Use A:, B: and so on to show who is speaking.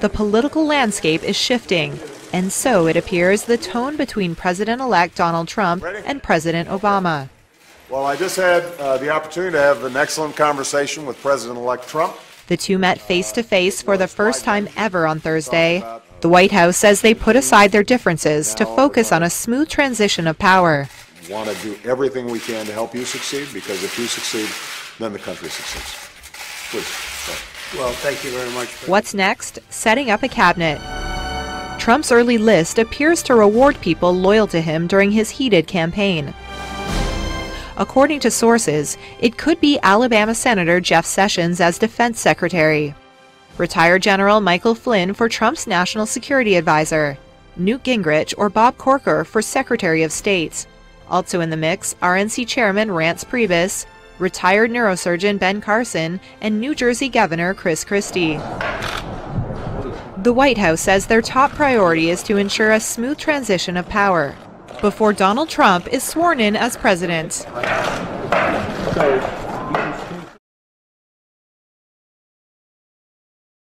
A: The political landscape is shifting, and so it appears the tone between President elect Donald Trump and President Obama.
B: Well, I just had uh, the opportunity to have an excellent conversation with President elect Trump.
A: The two met face to face for the first time ever on Thursday. The White House says they put aside their differences to focus on a smooth transition of power.
B: We want to do everything we can to help you succeed because if you succeed, then the country succeeds. Please. Sorry.
C: Well, thank you very much.
A: What's next? Setting up a cabinet. Trump's early list appears to reward people loyal to him during his heated campaign. According to sources, it could be Alabama Senator Jeff Sessions as defense secretary, retired General Michael Flynn for Trump's national security advisor, Newt Gingrich or Bob Corker for Secretary of State. Also in the mix, RNC Chairman Reince Priebus, retired neurosurgeon Ben Carson, and New Jersey Governor Chris Christie. The White House says their top priority is to ensure a smooth transition of power before Donald Trump is sworn in as president.